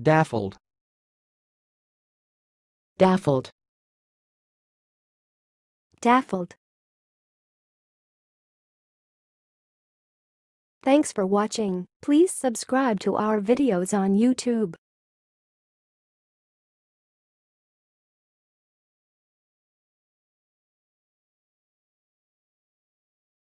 Daffled. Daffled. Daffled. Thanks for watching. Please subscribe to our videos on YouTube.